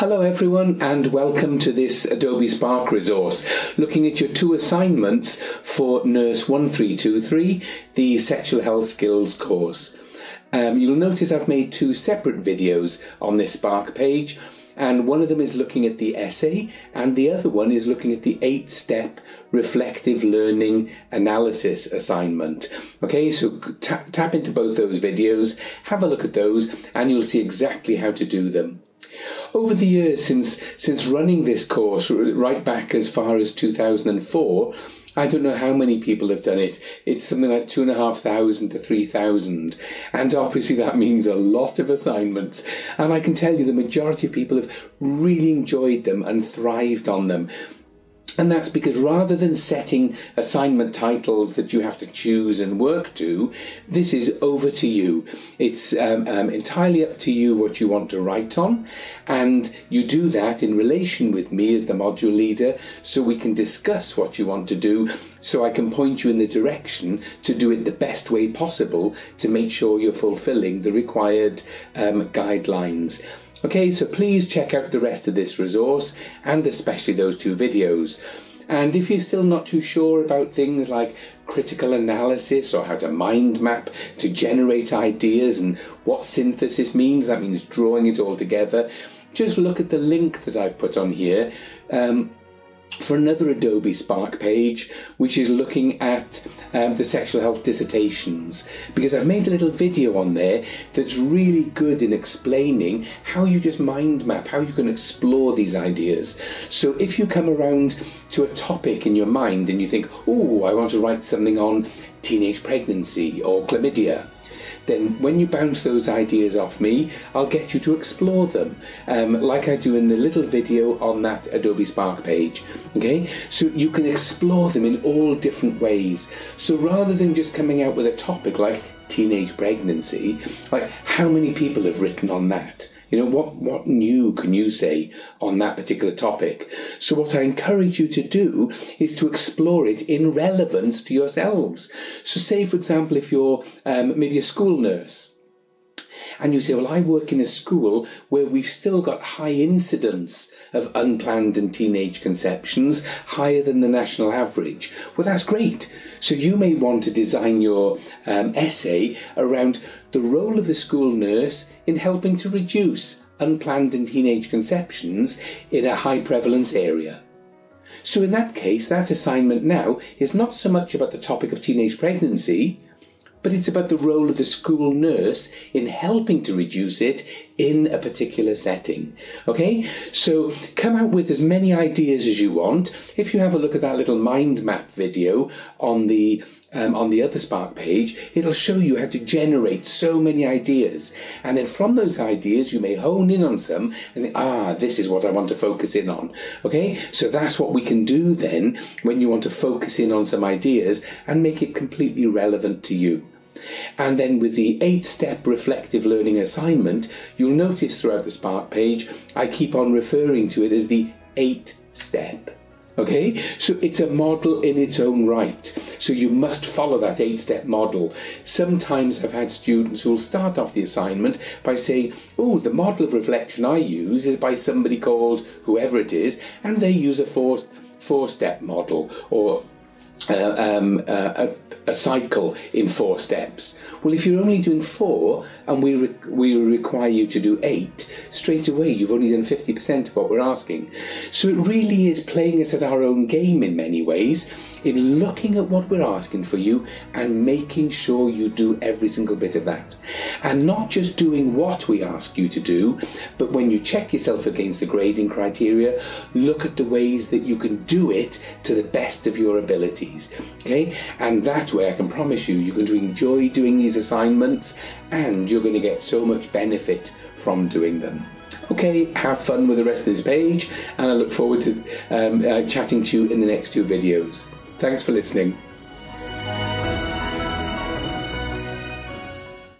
Hello everyone and welcome to this Adobe Spark resource looking at your two assignments for Nurse 1323, the Sexual Health Skills course. Um, you'll notice I've made two separate videos on this Spark page and one of them is looking at the essay and the other one is looking at the eight step reflective learning analysis assignment. Okay, so tap into both those videos, have a look at those and you'll see exactly how to do them. Over the years since since running this course, right back as far as 2004, I don't know how many people have done it. It's something like two and a half thousand to three thousand. And obviously that means a lot of assignments. And I can tell you the majority of people have really enjoyed them and thrived on them. And that's because rather than setting assignment titles that you have to choose and work to, this is over to you. It's um, um, entirely up to you what you want to write on, and you do that in relation with me as the module leader so we can discuss what you want to do, so I can point you in the direction to do it the best way possible to make sure you're fulfilling the required um, guidelines. Okay, so please check out the rest of this resource and especially those two videos. And if you're still not too sure about things like critical analysis or how to mind map to generate ideas and what synthesis means, that means drawing it all together, just look at the link that I've put on here. Um, for another Adobe Spark page, which is looking at um, the sexual health dissertations, because I've made a little video on there that's really good in explaining how you just mind map, how you can explore these ideas. So if you come around to a topic in your mind and you think, oh, I want to write something on teenage pregnancy or chlamydia, then when you bounce those ideas off me, I'll get you to explore them, um, like I do in the little video on that Adobe Spark page. Okay, so you can explore them in all different ways. So rather than just coming out with a topic like teenage pregnancy, like how many people have written on that? You know, what, what new can you say on that particular topic? So, what I encourage you to do is to explore it in relevance to yourselves. So, say, for example, if you're um, maybe a school nurse, and you say, Well, I work in a school where we've still got high incidence of unplanned and teenage conceptions, higher than the national average. Well, that's great. So you may want to design your um, essay around the role of the school nurse in helping to reduce unplanned and teenage conceptions in a high prevalence area. So, in that case, that assignment now is not so much about the topic of teenage pregnancy, but it's about the role of the school nurse in helping to reduce it in a particular setting. Okay, so come out with as many ideas as you want. If you have a look at that little mind map video on the um, on the other Spark page, it'll show you how to generate so many ideas. And then from those ideas, you may hone in on some and think, ah, this is what I want to focus in on. Okay, so that's what we can do then when you want to focus in on some ideas and make it completely relevant to you. And then with the eight step reflective learning assignment, you'll notice throughout the Spark page, I keep on referring to it as the eight step. Okay, so it's a model in its own right. So you must follow that eight step model. Sometimes I've had students who'll start off the assignment by saying, Oh, the model of reflection I use is by somebody called whoever it is, and they use a four, four step model or uh, um, uh, a, a, cycle in four steps. Well, if you're only doing four and we, re- we require you to do eight, straight away you've only done 50% of what we're asking. So it really is playing us at our own game in many ways, in looking at what we're asking for you and making sure you do every single bit of that. And not just doing what we ask you to do, but when you check yourself against the grading criteria, look at the ways that you can do it to the best of your Okay? And that way I can promise you you're going to enjoy doing these assignments and you're going to get so much benefit from doing them. Okay, have fun with the rest of this page, and I look forward to um, uh, chatting to you in the next two videos. Thanks for listening.